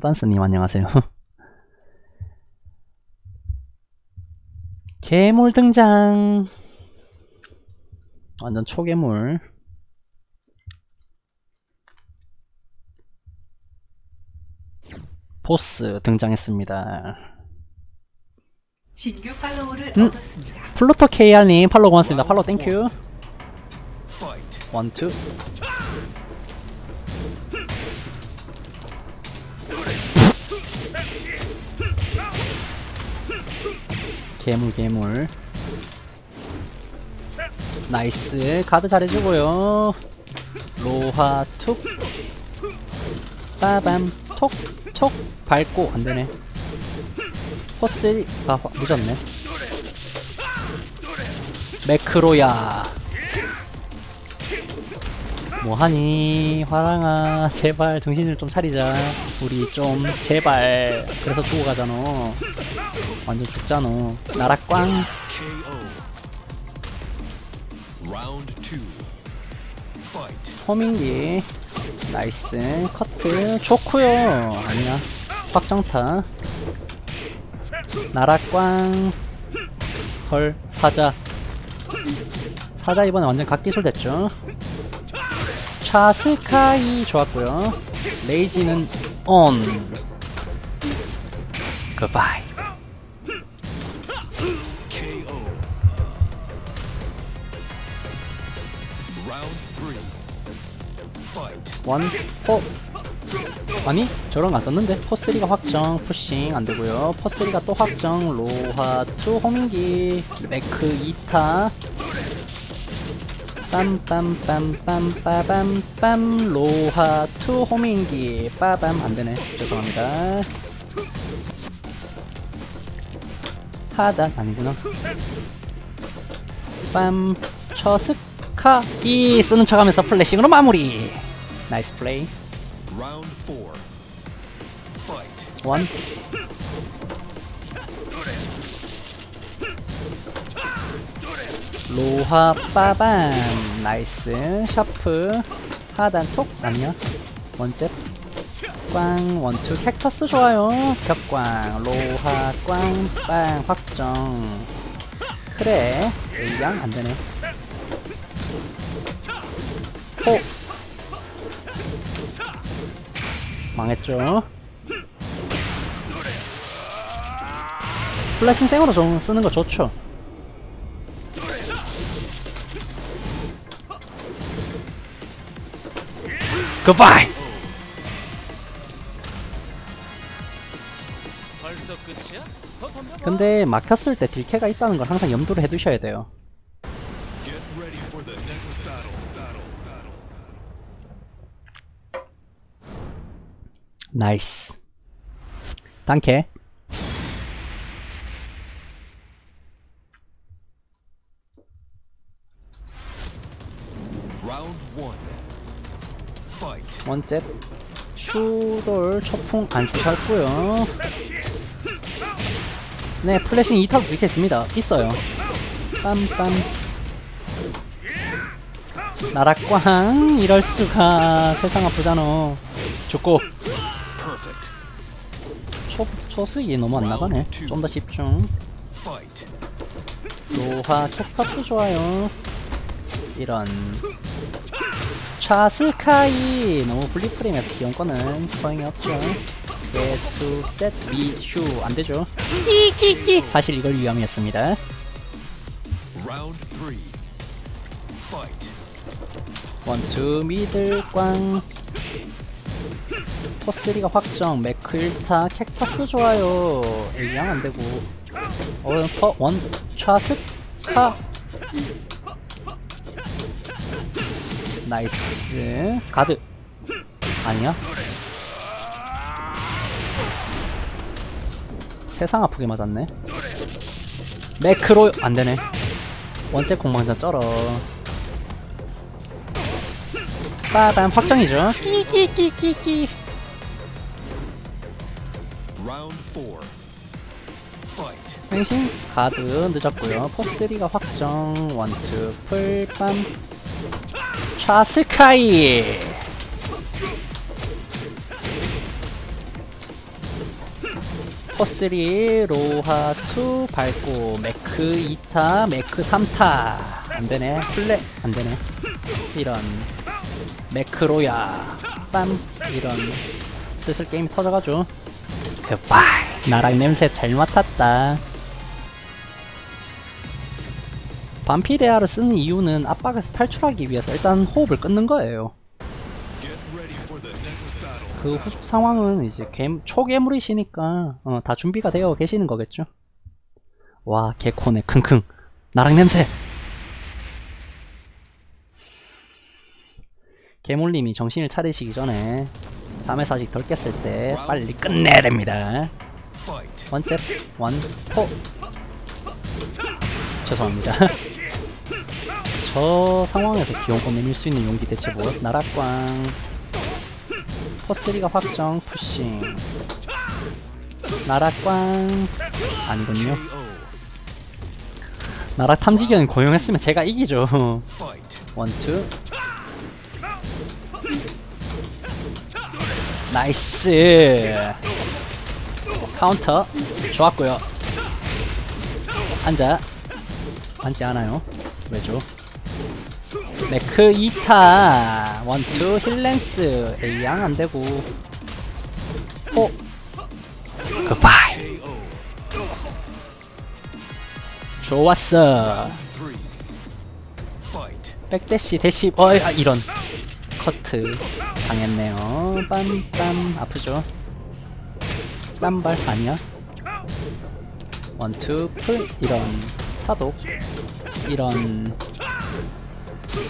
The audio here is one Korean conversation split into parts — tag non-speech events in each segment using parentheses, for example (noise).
쿠단스님 안녕하세요. (laughs) 괴물 등장. 완전 초괴물. 보스 등장했습니다. 신규 팔로우를 음. 얻었습니다. 플루토 KR님 팔로우 고맙습니다. 팔로우 thank you. One, two. 괴물 괴물. 나이스. 가드 잘해주고요. 로하 툭. 빠밤 톡톡. 밟고 안되네. 포스가 화- 늦었네. 매크로야 뭐하니? 화랑아 제발 정신을 좀 차리자. 우리 좀 제발. 그래서 두고 가잖아 완전 죽잖아 나라 꽝. 호밍기. 나이스. 커트. 좋구요. 아니야. 확정타. 나라 꽝헐 사자. 사자 이번에 완전 각기술 됐죠 차스카이 좋았고요 레이지는 온 굿바이 KO. Round three. Fight. One, four. 아니, 저런 거안 썼는데. four 3가 확정, pushing 안 되고요. four 3가 또 확정, 로하 2 homing기, 레크 2타. 빰빰빰빰빰빰빰. 로하 투 호밍기. 빠밤 안되네. 죄송합니다. 하다 아니구나. 빰 처스카 이 쓰는 척하면서 플래싱으로 마무리. 나이스 플레이. 1 로하 빠밤. 나이스. 샤프. 하단 톡. 아니야? 원잽. 꽝. 원투. 캡터스 좋아요. 격광. 로하 꽝빵. 확정. 그래. A양 안되네. 호. 망했죠. 플래싱 생으로 좀 쓰는 거 좋죠 굿바이 근데 막혔을 때 딜캐가 있다는 걸 항상 염두를 해두셔야 돼요. 나이스 단캐 원잽 슈돌 초풍 안 쓰셨고요. 네 플래싱 2타도 들겠습니다. 있어요. 빰빰. 나락꽝 이럴수가. 세상 아프잖아 죽고. 초, 초스기 너무 안 나가네. 좀 더 집중. 로하 캡터스 좋아요. 이런 차스카이. 너무 블리프림에서 귀여운 거는 소용이 없죠. 예수 셋 미슈 안되죠. 끼끼끼 사실 이걸. Fight. One two middle 꽝. Four three가 확정. 1타 캡터스 좋아요. A양 안되고. 어, one 차스카 nice. 가드. 아니야? 세상 아프게 맞았네. 매크로 안되네. 원째 공방전 쩔어. 빠밤 확정이죠. 끼끼끼끼끼. 행신 가드 늦었고요. 포3가 확정. 원투 풀밤 차스카이. 포3 로하 2 밟고 메크 2타 메크 3타. 안되네. 플레 안되네. 이런. 메크로야. 빰. 이런. 슬슬 게임이 터져가죠. 그바이 나랑 냄새 잘 맡았다 반피레아를 쓰는 이유는 압박에서 탈출하기 위해서 일단 호흡을 끊는 거예요. 그 후속 상황은 이제 괴, 초괴물이시니까 어, 다 준비가 되어 계시는 거겠죠. 와 개코네 킁킁 나랑 냄새. 괴물님이 정신을 차리시기 전에 잠에서 아직 덜 깼을 때 빨리 끝내야 됩니다. 원잽 원포 (laughs) 죄송합니다. (laughs) 저 상황에서 기용권 내밀 수 있는 용기 대체 뭐? 나락광. Four 3가 확정 pushing. 나락꽝. 아니군요. 나락 탐지견 고용했으면 제가 이기죠. One two. Nice. 카운터. 좋았고요. 앉아 앉지 않아요. 왜죠? 메크 2타. 원투 힐랜스. A양 안되고. 호 굿바이. 좋았어. 백대시 대시 어 아, 이런. 커트. 당했네요. 빰빰. 아프죠? 땀발 아니야? 원투 풀. 이런 사독 이런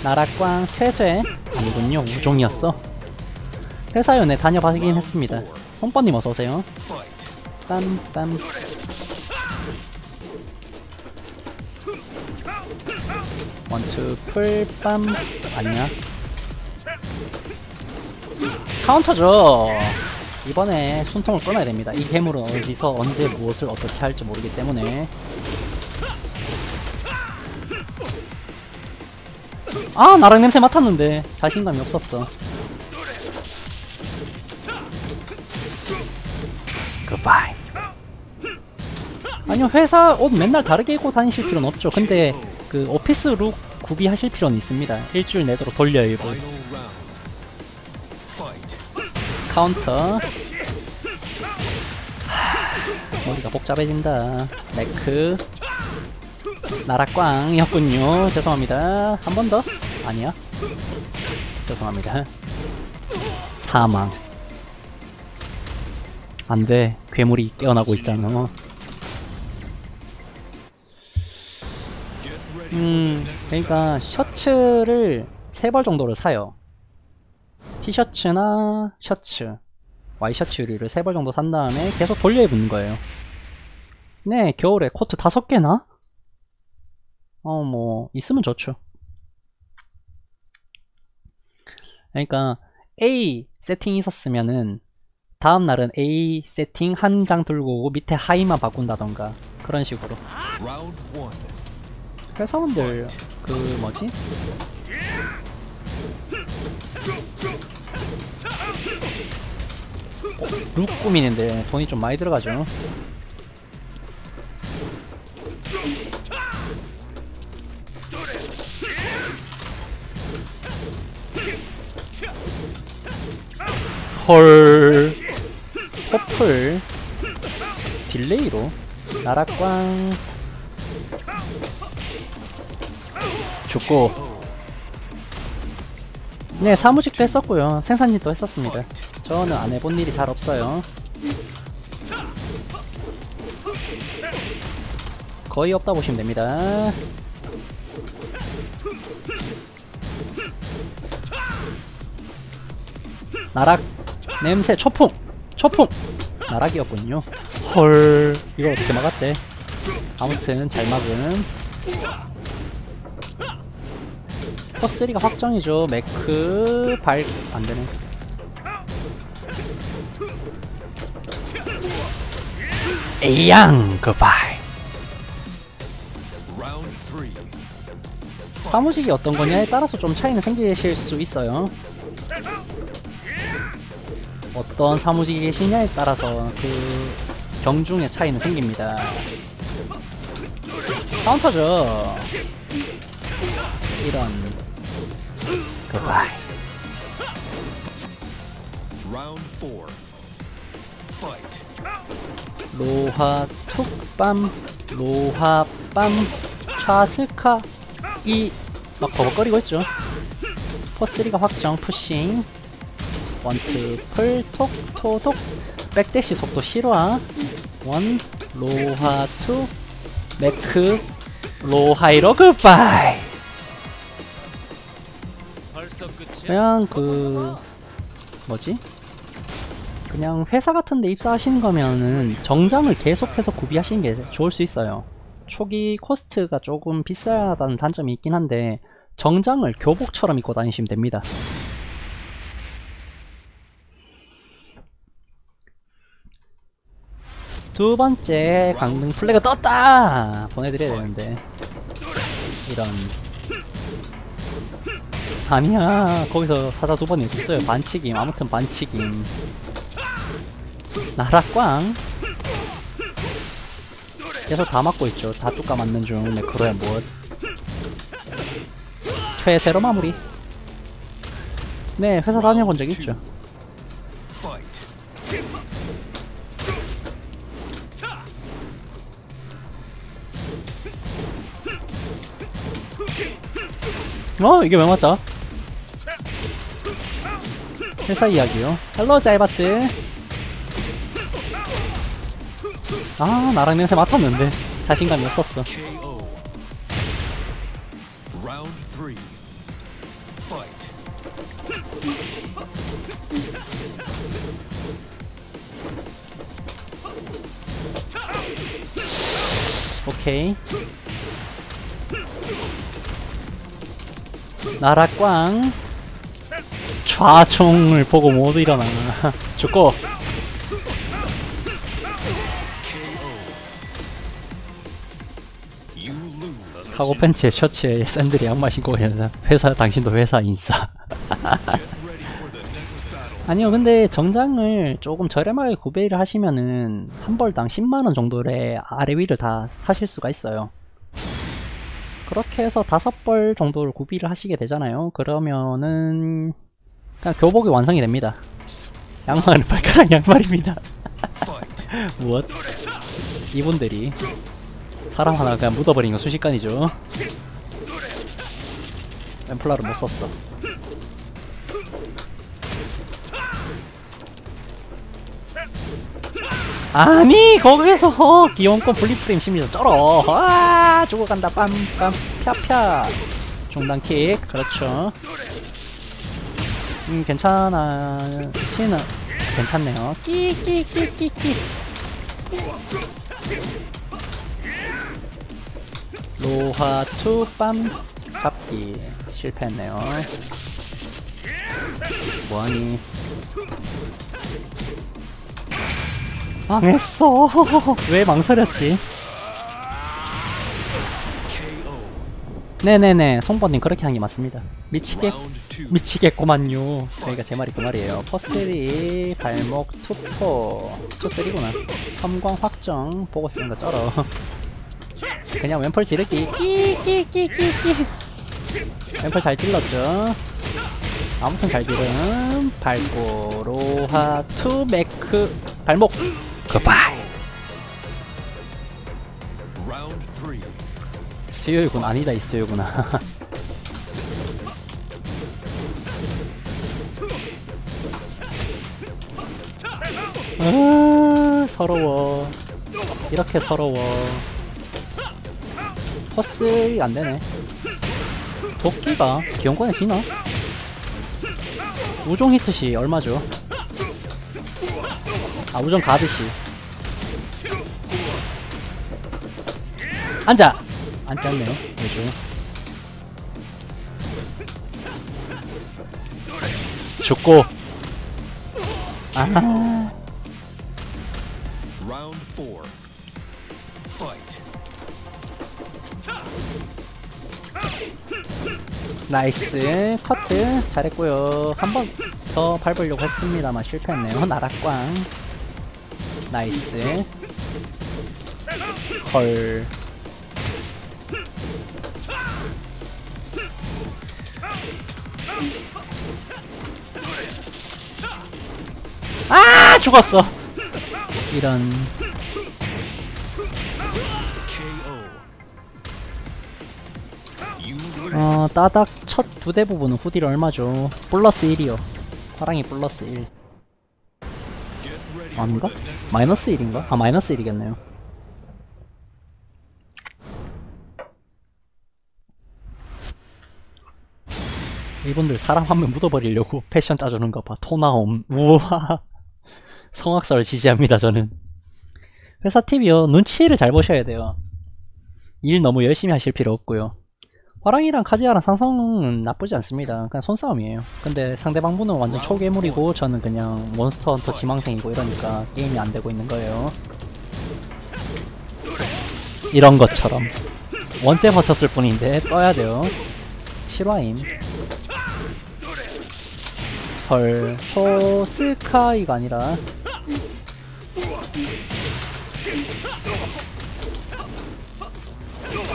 나락광 퇴쇄 아니군요. 우종이었어. 회사연에 다녀봐긴 했습니다. 손버님 어서오세요. 빰빰. 원투 풀빰. 아니야. 카운터죠. 이번에 숨통을 끊어야 됩니다. 이 괴물은 어디서 언제 무엇을 어떻게 할지 모르기 때문에 아 나랑 냄새 맡았는데. 자신감이 없었어. goodbye 아니요 회사 옷 맨날 다르게 입고 다니실 필요는 없죠. 근데 그 office look 구비하실 필요는 있습니다. 일주일 내도록 돌려 입고. Fight. 카운터. 하, 머리가 복잡해진다. 네크. 나락광이었군요. 죄송합니다. 한 번 더? 아니야? 죄송합니다. 사망. 안 돼. 괴물이 깨어나고 있잖아. 음 그러니까 셔츠를 세 벌 정도를 사요. 티셔츠나 셔츠. 와이셔츠 유리를 세 벌 정도 산 다음에 계속 돌려 입는 거예요. 네 겨울에 코트 다섯 개나? 어 뭐 있으면 좋죠 그러니까 A 세팅이 있었으면은 다음 날은 A 세팅 한 장 들고 오고 밑에 하이만 바꾼다던가 그런 식으로. 회사원들 그 뭐지? 룩 꾸미는데 돈이 좀 많이 들어가죠. 헐 퍼플. 딜레이로. 나락광. 죽고. 네 사무직도 했었고요. 생산직도 했었습니다. 저는 안 해본 일이 잘 없어요. 거의 없다 보시면 됩니다. 나락 냄새 초풍 초풍 나락이었군요 헐 이걸 어떻게 막았대 아무튼 잘 막은 퍼3가 확정이죠. 매크 발 안되네. 에이양 three. 사무직이 어떤 거냐에 따라서 좀 차이는 생기실 수 있어요. 어떤 사무직이 계시냐에 따라서 그 경중의 차이는 생깁니다. 카운터죠. 이런. 굿바이. 로하 툭밤 로하밤 좌스카 이막 버벅거리고 있죠 포3가 확정 푸싱 원투 풀 톡 토독. 백대시 속도 실화. 원 로하 투 매크 로하이로 goodbye. 그냥 그 뭐지? 그냥 회사 같은 데 입사하시는 거면은 정장을 계속해서 구비하시는 게 좋을 수 있어요. 초기 코스트가 조금 비싸다는 단점이 있긴 한데 정장을 교복처럼 입고 다니시면 됩니다. 두 번째 강등 플래그 떴다! 보내드려야 되는데. 이런. 아니야. 거기서 사자 두 번이 있어요. 반칙임. 아무튼 반칙임. 나락꽝 계속 다 맞고 있죠. 다 뚜까 맞는 중. 네크로야 무엇 퇴세로 마무리. 네 회사 다녀본 적 있죠 어 이게 왜 맞죠? 회사 이야기요 헬로 자이바스 아 나랑 냄새 맡았는데 자신감이 없었어. 오케이 나락꽝 좌총을 보고 모두 일어나 (laughs) 죽고. 카고 팬츠에 셔츠에 샌들이 양말 신고 있는 회사 당신도 회사 인싸. (laughs) 아니요 근데 정장을 조금 저렴하게 구매를 하시면은 한 벌당 10만원 정도의 아래 위를 다 사실 수가 있어요 그렇게 해서 다섯 벌 정도를 구비를 하시게 되잖아요 그러면은 그냥 교복이 완성이 됩니다 양말은 발가락 양말입니다. (laughs) 무엇? 이분들이 사람 하나 그냥 묻어버린 거 순식간이죠 엠플라를 못 썼어 아니 거기에서 기온권 분리프레임 심리전 쩔어. 아 죽어간다. 빰빰 펴펴. 중단킥. 그렇죠. 음 괜찮아 치는 괜찮네요. 끼끼끼끼끼. 로하 투 빰. 잡기. 실패했네요. 뭐하니 망했어. (laughs) 왜 망설였지. 네네네 송버님 그렇게 한게 맞습니다. 미치겠. 미치겠구만요. 그러니까 제 말이 그 말이에요. 퍼스리 발목 투포. 투쓰리구나. 섬광 확정. 보고 쓰는 거 쩔어. (laughs) 그냥 왼펄 지르기. 끼끼끼끼끼. 왼펄 잘 찔렀죠? 아무튼 잘 지름. 밟고 로하 투 매크. 발목 굿바이. 수요일군 아니다 이 수요일구나 (laughs) 아, 서러워 이렇게 서러워 퍼스이 안되네 도끼가 기용권에 지나? 우종 히트시 얼마죠? 아 우종 가드시 앉아! 앉았네요 요즘. 죽고. 아. Fight. 나이스. 커트 잘했고요. 한 번 더 밟으려고 했습니다만 실패했네요. 나락광 나이스 헐. 아 죽었어. 이런. 어 따닥 첫 두 대 부분은 후딜 얼마죠? 플러스 1이요. 화랑이 플러스 1. Get ready 아닌가? 마이너스 1인가? 아 마이너스 1이겠네요. 이분들 사람 한 명 묻어버리려고 패션 짜주는 거 봐. 토나옴. 우와. (laughs) 성악설을 지지합니다, 저는. 회사 팁이요. 눈치를 잘 보셔야 돼요. 일 너무 열심히 하실 필요 없고요. 화랑이랑 카지아랑 상성은 나쁘지 않습니다. 그냥 손싸움이에요. 근데 상대방 분은 완전 초괴물이고 저는 그냥 몬스터 헌터 지망생이고 이러니까 게임이 안 되고 있는 거예요. 이런 것처럼 원째 버텼을 뿐인데 떠야 돼요. 실화임. 헐, 초스카이가 아니라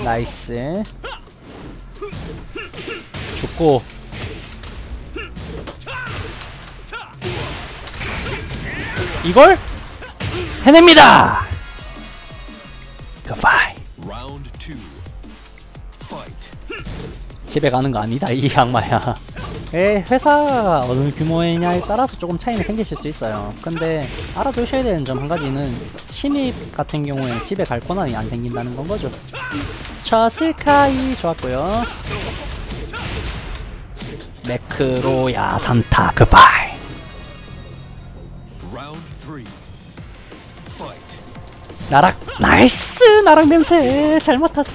nice. 죽고 이걸 해냅니다. goodbye. 집에 가는 거 아니다 이 악마야. 에 회사가 어느 규모이냐에 따라서 조금 차이는 생기실 수 있어요. 근데 알아두셔야 되는 점 한 가지는 신입 같은 경우에는 집에 갈 권한이 안 생긴다는 건 거죠. 저 스카이 좋았고요. 매크로 야산타. Fight. 나락 nice 나락 냄새 잘 맡았.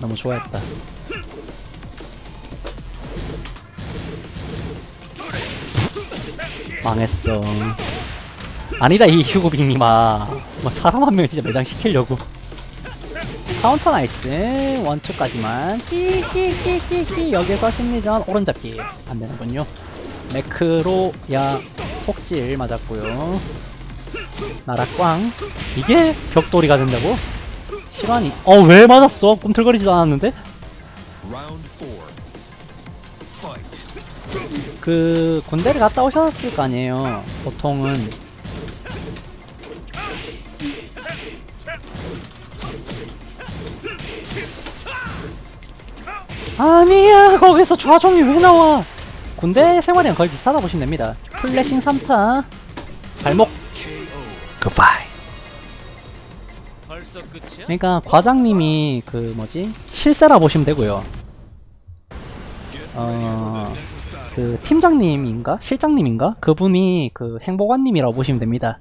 너무 좋아했다. 망했어. 아니다 이 휴고빅님아. 뭐 사람 한 명 진짜 매장시키려고. 카운터 nice one two까지만 끼끼끼끼끼 여기서 심리전 오른잡기 안 되는군요. 매크로야 속질 맞았고요. 나락꽝 이게 벽돌이가 된다고? 실화니? 어왜 맞았어? 꿈틀거리지도 않았는데? 그 군대를 갔다 오셨을 거 아니에요 보통은 아니야 거기서 좌종이 왜 나와? 군대 생활이랑 거의 비슷하다 보시면 됩니다. 플래싱 3타. 발목. 굿바이 그러니까 과장님이 그 뭐지? 실세라 보시면 되고요. 어. 그 팀장님인가? 실장님인가? 그분이 그 행복관님이라고 보시면 됩니다.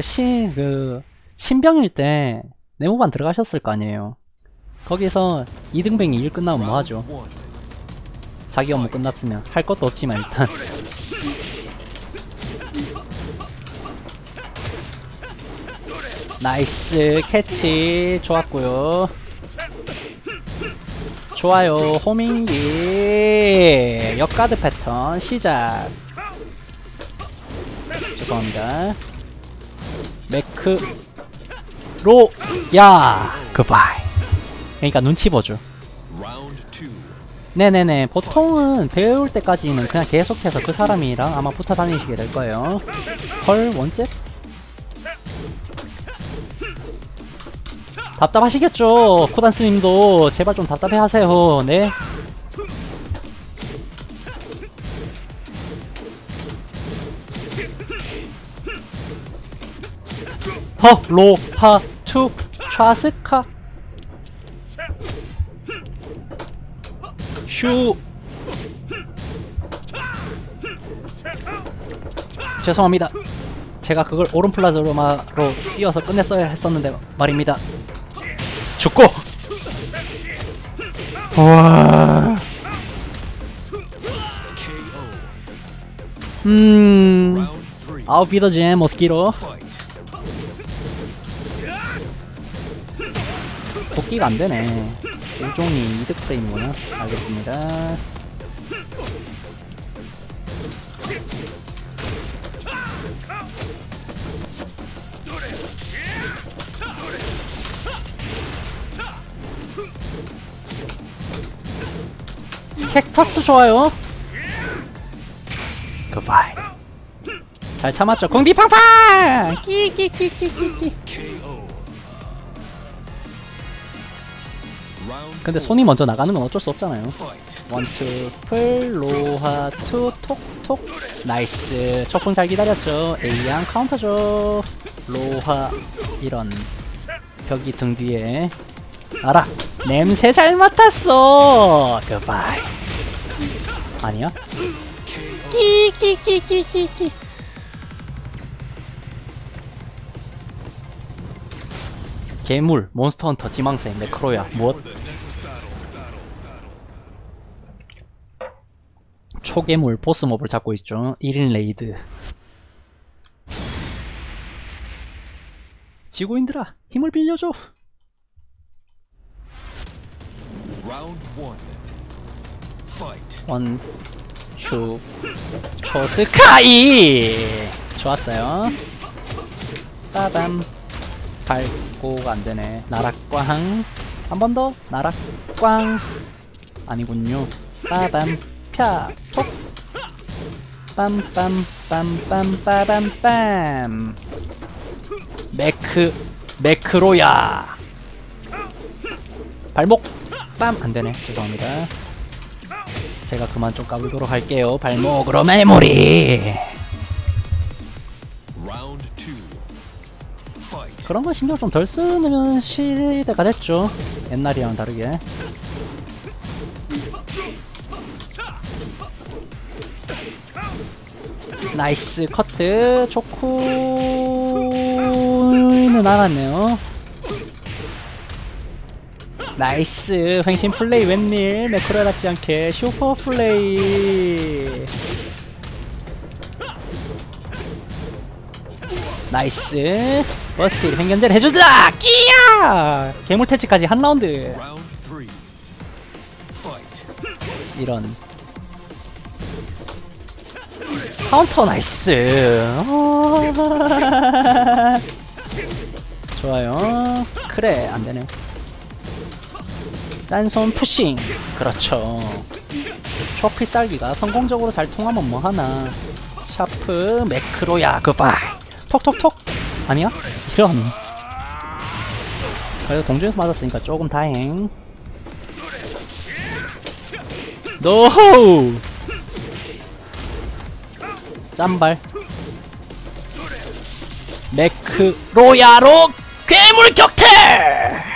신그 신병일 때 내무반 들어가셨을 거 아니에요. 거기서 이등병이 일 끝나면 뭐 하죠? One. 자기 업무 끝났으면 할 것도 없지만 일단 nice 캐치 좋았고요 좋아요 homing기 역가드 패턴 시작 죄송합니다 매크 로 야 goodbye. 그러니까 눈치 보죠. 네네네. 보통은 배울 때까지는 그냥 계속해서 그 사람이랑 아마 붙어 다니시게 될 거예요. 헐 원잽? 답답하시겠죠 코단스님도. 제발 좀 답답해 하세요. 네. 허, 로, 하, 투, 좌스카. 슈. 죄송합니다. 제가 그걸 오른 플라즈로마로 뛰어서 끝냈어야 했었는데 말입니다. 죽고! 와. 음 Round three. 아웃 비더제 모스키로 피입 안되네. 일종이 이득 프레임이구나. 알겠습니다. 텍터스 좋아요. 굿바이 잘 참았죠. 공비팡팡! 끼끼끼끼끼끼 근데. 손이 먼저 나가는 건 어쩔 수 없잖아요. 원투 풀 로하 투 톡톡. 나이스. 초풍 잘 기다렸죠? 에이양 카운터죠. 로하 이런. 벽이 등 뒤에. 알아. 냄새 잘 맡았어. goodbye 아니야? 끼끼끼끼끼끼 괴물 몬스터 헌터 지망생 매크로야 무엇. 초괴물 보스몹을 잡고 있죠 1인 raid 지구인들아 힘을 빌려줘 Round one. Fight. 원, 추, 초스카이! 좋았어요. 따담. 밟고가 안 되네. 나락꽝. 한 번 더. 나락꽝. 아니군요. 따담. 펴. 톡. 빰빰, 빰빰, 빠밤, 빰. 매크, 매크로야. 발목. 빰. 안 되네. 죄송합니다. 제가 그만 좀 까불도록 할게요. 발목으로 메모리. 그런 거 신경 좀 덜 쓰는 시대가 됐죠. 옛날이랑 다르게. nice 커트 초코는 나갔네요. nice 횡신 플레이 웬일 매크로 같지 않게 슈퍼 플레이 nice burst 횡견제를 해주자! 끼야! 괴물 퇴치까지 한 라운드. 이런. 카운터 nice. 어. 좋아요. 그래 안되네. 짠손 푸싱. 그렇죠. 초피 쌀기가 성공적으로 잘 통하면 뭐하나. 샤프 매크로야 goodbye 톡톡톡. 아니야? 이런 그래도 공중에서 맞았으니까 조금 다행. 노호! 짠발. 매크로야로 괴물 격퇴